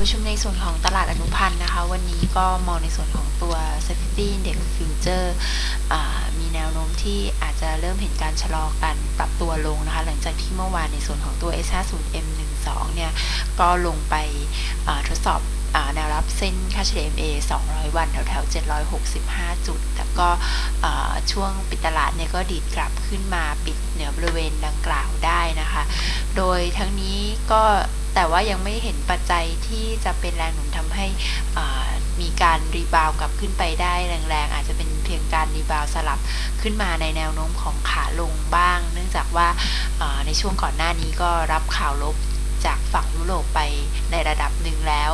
ประชุมในส่วนของตลาดอนุพันธ์นะคะ วันนี้ก็มองในส่วนของตัว Safety Index Future มีแนวโน้มที่อาจจะเริ่มเห็นการชะลอการปรับตัวลงนะคะ หลังจากที่เมื่อวานในส่วนของตัว S50M12 เนี่ยก็ลงไปทดสอบแนวรับเส้นค่าเฉลี่ย MA 200 วันแถวแถว765 จุด แต่ก็ช่วงปิดตลาดเนี่ยก็ดีดกลับขึ้นมาปิดเหนือบริเวณดังกล่าวได้นะคะ โดยทั้งนี้ก็ แต่ว่ายังไม่เห็นปัจจัยที่จะเป็นแรงหนุนทำให้มีการ rebound กลับขึ้นไปได้แรงๆ อาจจะเป็นเพียงการ rebound สลับขึ้นมาในแนวโน้มของขาลงบ้าง เนื่องจากว่าในช่วงก่อนหน้านี้ก็รับข่าวลบจากฝั่งยุโรปไปในระดับหนึ่งแล้ว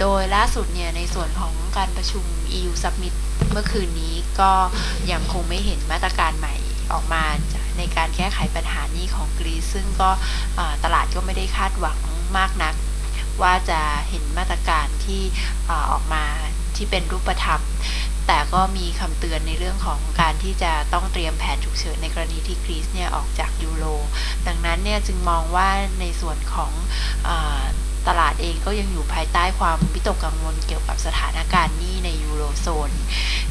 โดยล่าสุดเนี่ยในส่วนของการประชุม EU Summit เมื่อคืนนี้ก็ยังคงไม่เห็นมาตรการใหม่ออกมาในการแก้ไขปัญหานี้ของกรีซซึ่งก็ตลาดก็ไม่ได้คาดหวัง มากนัก ว่าจะเห็นมาตรการที่ออกมาที่เป็นรูปธรรม แต่ก็มีคำเตือนในเรื่องของการที่จะต้องเตรียมแผนฉุกเฉินในกรณีที่กรีซเนี่ยออกจากยูโร ดังนั้นเนี่ยจึงมองว่าในส่วนของอ ตลาดเองก็ยังอยู่ภายใต้ความวิตกกังวลเกี่ยวกับสถานการณ์นี้ในยูโรโซน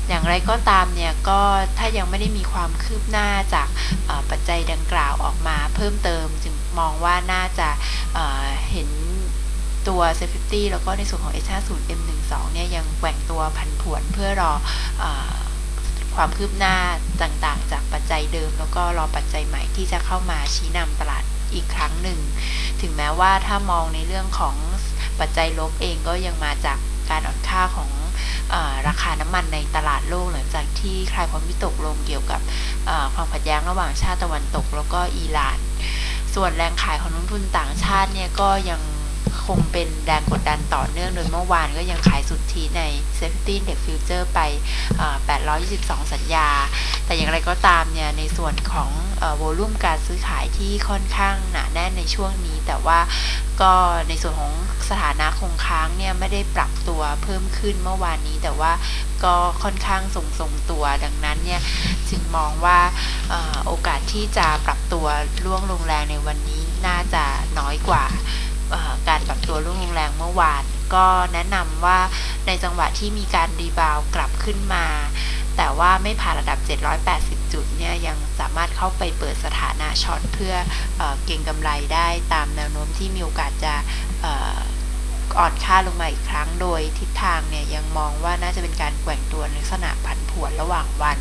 อย่างไรก็ตามเนี่ยก็ถ้ายังไม่ได้มีความคืบหน้าจากปัจจัยดังกล่าวออกมาเพิ่มเติม จึงมองว่าน่าจะเห็นตัว Safety แล้วก็ในส่วนของ H50 M12 เนี่ยยังแกว่งตัวผันผวนเพื่อรออความคืบหน้าต่างๆ จากปัจจัยเดิม แล้วก็รอปัจจัยใหม่ที่จะเข้ามาชี้นำตลาดอีกครั้งหนึ่ง ถึงแม้ว่าถ้ามองในเรื่องของปัจจัยลบเองก็ยังมาจากการอ่อนค่าของอราคาน้ำมันในตลาดโลกหลังจากที่คลายความวิตกลงเกี่ยวกับความขัดแย้งระหว่างชาติตะวันตก แล้วก็อิหร่าน ส่วนแรงขายของนักทุนต่างชาติเนี่ยก็ยังคงเป็นแรงกดดันต่อเนื่องโดยเมื่อวานก็ยังขายสุทธิใน Safety Index Future ไป 822 สัญญา แต่อย่างไรก็ตามเนี่ยในส่วนของโวลุ่มการซื้อขายที่ค่อนข้างหนาแน่นในช่วงนี้ แต่ว่าก็ในส่วนของสถานะคงค้างเนี่ยไม่ได้ปรับตัวเพิ่มขึ้นเมื่อวานนี้ แต่ว่าก็ค่อนข้างทรงทรงตัวดังนั้นเนี่ยจึงมองว่าโอกาสที่จะปรับตัวล่วงลงแรงในวันนี้น่าจะน้อยกว่าการปรับตัวรุ่งแรงเมื่อวาน ก็แนะนำว่าในจังหวะที่มีการรีบาวกลับขึ้นมา แต่ว่าไม่ผ่านระดับ 780 จุดเนี่ยยังสามารถเข้าไปเปิดสถานะช็อตเพื่อเอเก่งกำไรได้ตามแนวโน้มที่มีโอกาสจะอ่อนค่าลงมาอีกครั้งโดยทิศทางเนี่ยยังมองว่าน่าจะเป็นการแกว่งตัวในลักษณะผันผวนระหว่างวัน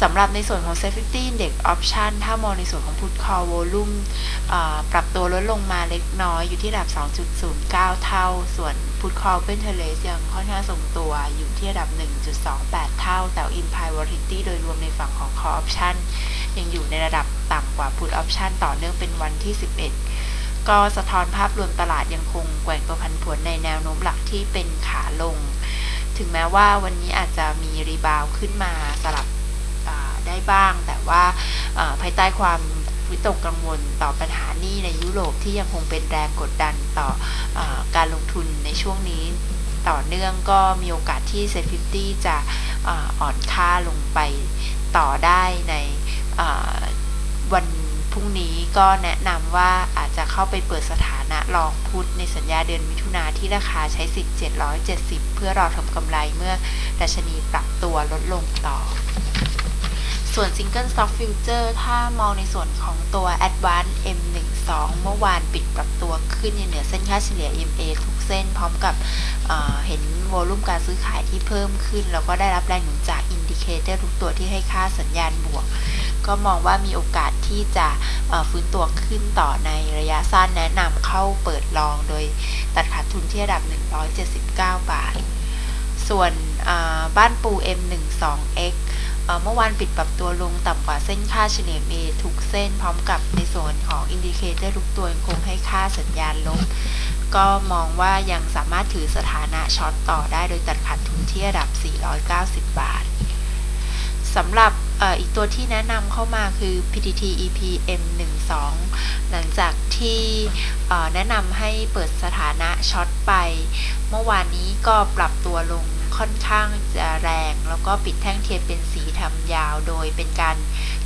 สำหรับในส่วนของ Safety Index Option ถ้ามองในส่วนของ Put Call Volume ปรับตัวลดลงมาเล็กน้อยอยู่ที่ระดับ 2.09 เท่า ส่วน Put Call Open Interest ยังค่อนข้างทรงตัวอยู่ที่ระดับ 1.28 เท่า แต่ Implied Volatility โดยรวมในฝั่งของ Call Option ยังอยู่ในระดับต่ำกว่า Put Option ต่อเนื่องเป็นวันที่ 11 ก็สะท้อนภาพรวมตลาดยังคงแกว่งตัวผันผวนในแนวโน้มหลักที่เป็นขาลง ถึงแม้ว่าวันนี้อาจจะมี rebound ขึ้นมาสลับ ได้บ้าง แต่ว่าภายใต้ความวิตกกังวลต่อปัญหานี้ในยุโรปที่ยังคงเป็นแรงกดดันต่ออการลงทุนในช่วงนี้ต่อเนื่องก็มีโอกาสที่ SET50 จะอ่อนค่าลงไปต่อได้ในวันพรุ่งนี้ก็แนะนำว่าอาจจะเข้าไปเปิดสถานะลองพุทในสัญญาเดือนมิถุนาที่ราคาใช้สิทธิ์770 เพื่อรอทำกำไรเมื่อดัชนีปรับตัวลดลงต่อ ส่วน Single Stock Future ถ้ามองในส่วนของตัว Advance M12 เมื่อวานปิดปรับตัวขึ้นเหนือเส้นค่าเฉลี่ย MA ทุกเส้นพร้อมกับเห็น volume การซื้อขายที่เพิ่มขึ้น แล้วก็ได้รับแรงหนุนจาก indicator ทุกตัวที่ให้ค่าสัญญาณบวก ก็มองว่ามีโอกาสที่จะฟื้นตัวขึ้นต่อในระยะสั้นแนะนำเข้าเปิด long โดยตัดขาดทุนที่ระดับ 179 บาท ส่วนบ้านปู M12 เมื่อวานปิดปรับตัวลงต่ำกว่าเส้นค่าเฉลี่ยทุกเส้นพร้อมกับในส่วนของ indicator ทุกตัวยังคงให้ค่าสัญญาณลบ ก็มองว่ายังสามารถถือสถานะ short ต่อได้โดยตัดขาดทุนที่ระดับ 490 บาทสำหรับอีกตัวที่แนะนำเข้ามาคือ PTTEP M12 หลังจากที่แนะนำให้เปิดสถานะ short ไป เมื่อวานนี้ก็ปรับตัวลง ค่อนข้างจะแรง แล้วก็ปิดแท่งเทียนเป็นสีดำยาว โดยเป็นการ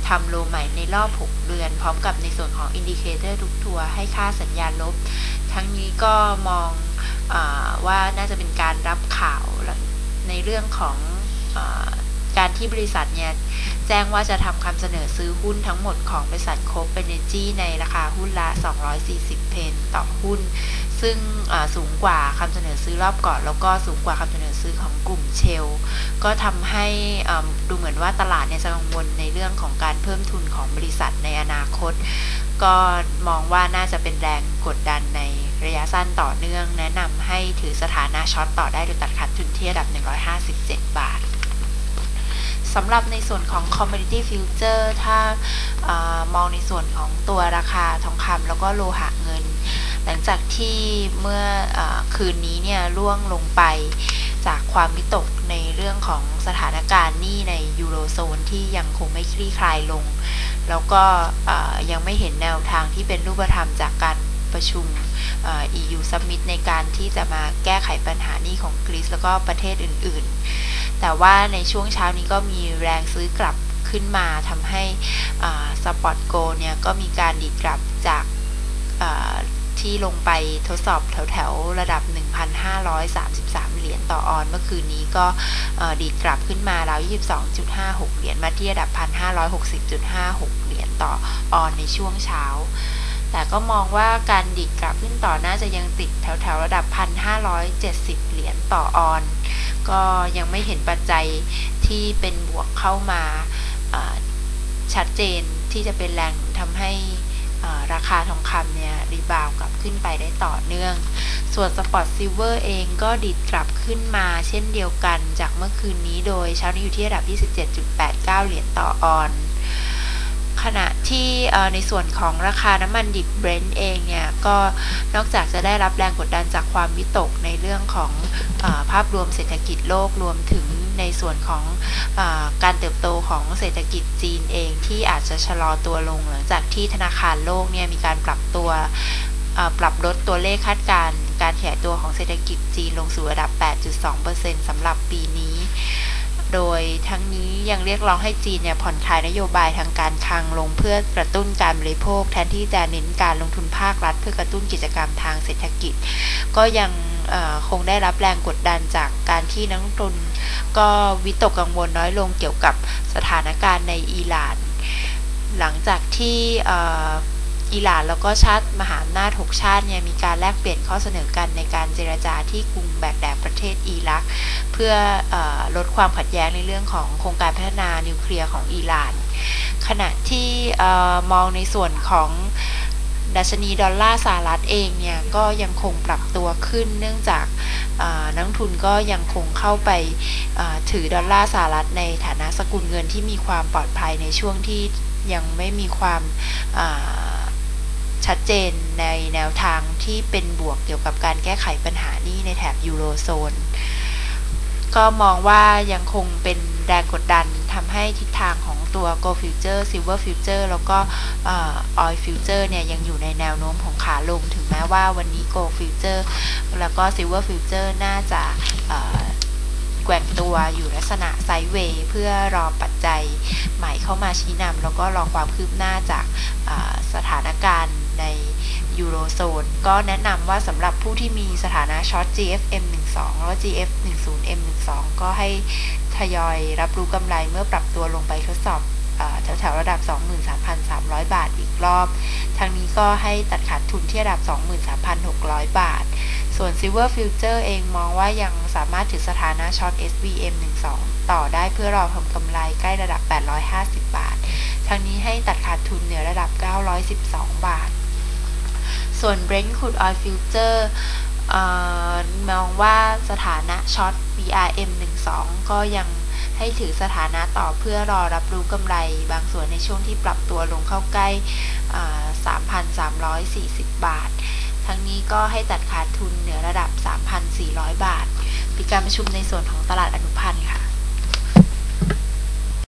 ทำ low ใหม่ในรอบ 6 เดือน พร้อมกับในส่วนของ indicator ทุกตัวให้ค่าสัญญาณลบ ทั้งนี้ก็มองอว่าน่าจะเป็นการรับข่าวในเรื่องของ การที่บริษัทเนี่ยแจ้งว่าจะทำคำเสนอซื้อหุ้นทั้งหมดของบริษัทโคเปเนจีในราคาหุ้นละ 240 เพนต่อหุ้น ซึ่งสูงกว่าคำเสนอซื้อรอบก่อน แล้วก็สูงกว่าคำเสนอซื้อของกลุ่มเชล ก็ทำให้ดูเหมือนว่าตลาดเนี่ยจะกังวลในเรื่องของการเพิ่มทุนของบริษัทในอนาคต ก็มองว่าน่าจะเป็นแรงกดดันในระยะสั้นต่อเนื่อง แนะนำให้ถือสถานะช็อตต่อได้โดยตัดขาดทุนที่ระดับ 157 บาท สำหรับในส่วนของ commodity future ถ้าอมองในส่วนของตัวราคาทองคำแล้วก็โลหะเงิน หลังจากที่เมื่ออคืนนี้เนี่ยร่วงลงไปจากความวิตกในเรื่องของสถานการณ์หนี้ในยูโรโซนที่ยังคงไม่คลี่คลายลง แล้วก็ยังไม่เห็นแนวทางที่เป็นรูปธรรมจากการประชุม EU Summit ในการที่จะมาแก้ไขปัญหานี้ของกรีซแล้วก็ประเทศอื่น ๆ แต่ว่าในช่วงเช้านี้ก็มีแรงซื้อกลับขึ้นมาทำให้สปอตโกเนี่ยก็มีการดีดกลับจากที่ลงไปทดสอบแถวๆ ระดับ 1,533 เหรียญต่อออนเมื่อคืนนี้ก็ดีดกลับขึ้นมาแล้ว 22.56 เหรียญมาที่ระดับ 1,560.56 เหรียญต่อออนในช่วงเช้า แต่ก็มองว่าการดิดกลับขึ้นต่อน่าจะยังติดแถวๆ ระดับ 1,570 เหรียญต่อออน ก็ยังไม่เห็นปัจจัยที่เป็นบวกเข้ามาชัดเจนที่จะเป็นแรงทำให้ราคาทองคำเนี่ยรีบาวกลับขึ้นไปได้ต่อเนื่อง ส่วน spot silver เองก็ดีดกลับขึ้นมาเช่นเดียวกันจากเมื่อคืนนี้โดยเช้านี้อยู่ที่ระดับ 27.89 เหรียญต่อออนซ์ ขณะที่ในส่วนของราคาน้ำมันดิบเบรนท์เองเนี่ย ก็นอกจากจะได้รับแรงกดดันจากความวิตกในเรื่องของภาพรวมเศรษฐกิจโลกรวมถึงในส่วนของการเติบโตของเศรษฐกิจจีนเองที่อาจจะชะลอตัวลงหลังจากที่ธนาคารโลกเนี่ยมีการปรับตัวปรับลดตัวเลขคาดการการขยายตัวของเศรษฐกิจจีนลงสู่ระดับ 8.2%สำหรับปีนี้ โดยทั้งนี้ยังเรียกร้องให้จีนเนี่ยผ่อนคลายนโยบายทางการคลังลงเพื่อกระตุ้นการบริโภค แทนที่จะเน้นการลงทุนภาครัฐ เพื่อกระตุ้นกิจกรรมทางเศรษฐกิจ ก็ยังคงได้รับแรงกดดันจากการที่นักลงทุนก็วิตกกังวลน้อยลงเกี่ยวกับสถานการณ์ในอิหร่าน หลังจากที่ อิหร่านแล้วก็ชาติมหาอำนาจ 6 ชาติเนี่ยมีการแลกเปลี่ยนข้อเสนอกันในการเจรจาที่กรุงแบกแดดประเทศอิรัก เพื่ออลดความขัดแย้งในเรื่องของโครงการพัฒนานิวเคลียร์ของอิหร่าน ขณะที่มองในส่วนของดัชนีดอลลาร์สหรัฐเองเนี่ยก็ยังคงปรับตัวขึ้นเนื่องจากนักทุนก็ยังคงเข้าไปถือดอลลาร์สหรัฐในฐานะสกุลเงินที่มีความปลอดภัยในช่วงที่ยังไม่มีความ ชัดเจนในแนวทางที่เป็นบวกเกี่ยวกับการแก้ไขปัญหานี้ในแถบยูโรโซน ก็มองว่ายังคงเป็นแรงกดดันทำให้ทิศทางของตัว Gold Future Silver Future แล้วก็ Oil Future เนี่ยยังอยู่ในแนวโน้มของขาลง ถึงแม้ว่าวันนี้ Gold Future แล้วก็ Silver Future น่าจะแกว่งตัวอยู่ลักษณะไซด์เวย์เพื่อรอปัจจัยใหม่เข้ามาชี้นำแล้วก็รอความคืบหน้าจากสถานการณ์ ในยูโรโซนก็แนะนำว่าสำหรับผู้ที่มีสถานะช็อต GFM12 แล้วก็ GF10M12 ก็ให้ทยอยรับรู้กำไรเมื่อปรับตัวลงไปทดสอบแถวๆระดับ 23,300 บาทอีกรอบทั้งนี้ก็ให้ตัดขาดทุนที่ระดับ 23,600 บาท ส่วน Silver Future เองมองว่ายังสามารถถือสถานะช็อต SVM12 ต่อได้เพื่อรอทำกำไรใกล้ระดับ 850 บาททั้งนี้ให้ตัดขาดทุนเหนือระดับ 912 บาท ส่วน Brent Crude Oil Future มองว่าสถานะช็อต BRM12 ก็ยังให้ถือสถานะต่อเพื่อรอรับรู้กำไรบางส่วนในช่วงที่ปรับตัวลงเข้าใกล้ 3,340 บาท ทั้งนี้ก็ให้ตัดขาดทุนเหนือระดับ 3,400 บาทปิการประชุมในส่วนของตลาดอนุพันธ์ค่ะ